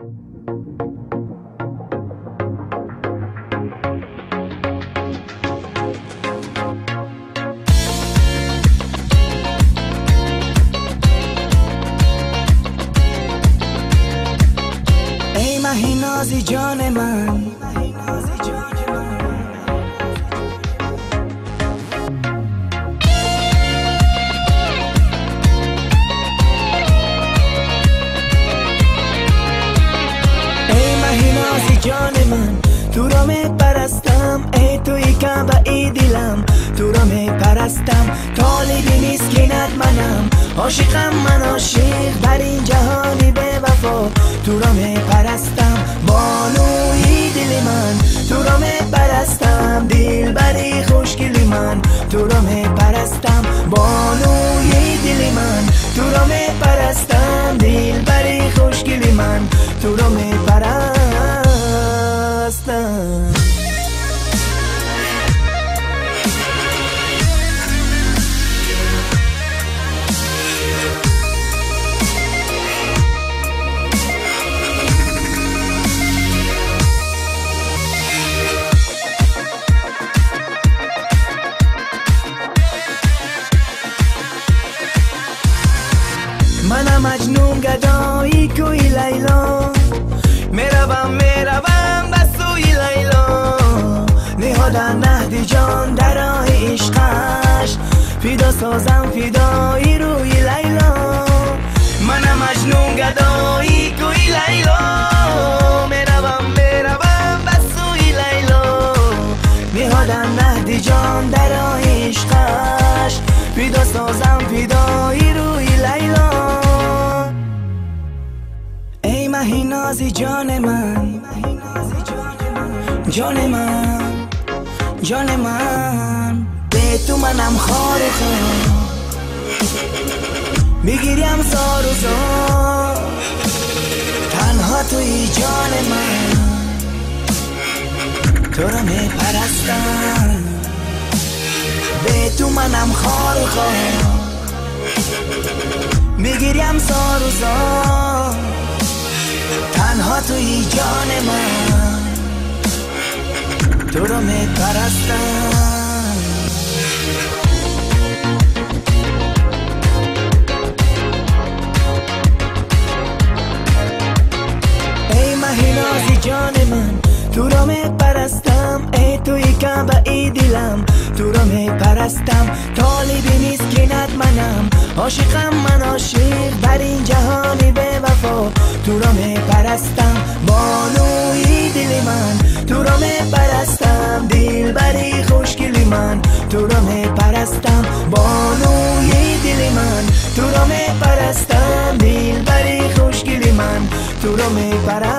ای مهی نازی جان مهی نازی جان من. تو را می پرستم ای توی که ای دلم. تو را می پرستم طالبی مسکینت منم. عاشقم من عاشق در این جهانی به وفا. تو را می پرستم بانوی دل من. تو را می پرستم دل بری خوشگلی من. تو را می پرستم بانوی دل من. تو را می پرستم دل بری خوشگلی من. تو را می پرستم منم مجنون گدایی کوی لیلا می‌روم می‌روم به سوی لیلا نهادن نهدی جان در راه عشقش. فیدا سازم فیدایی روی لیلا. منم مجنون گدایی کوی لیلا. می‌روم می‌روم به سوی لیلا. نهادن نهدی جان در راه عشقش. فیدا سازم فیدایی روی لیلا. ای مهی نازی جان من. جان من. جان من به تو منم خار خار. می‌گیریم سار و زار. تنها توی جان من. تو رو می پرستم به تو منم خار و خار. می‌گیریم سار و زار. تنها توی جان من. تو رو می پرستم ای مهی نازی جان من تو را می پرستم ای توی که ای دلم تو را می پرستم طالبی مسکینت منم عاشقم من عاشق در این جهانی به وفا تو را می پرستم بانوی دل من تو را من تو را می پرستم بانوی دل من تو را می پرستم دل بری خوشگلی من تو را می پرستم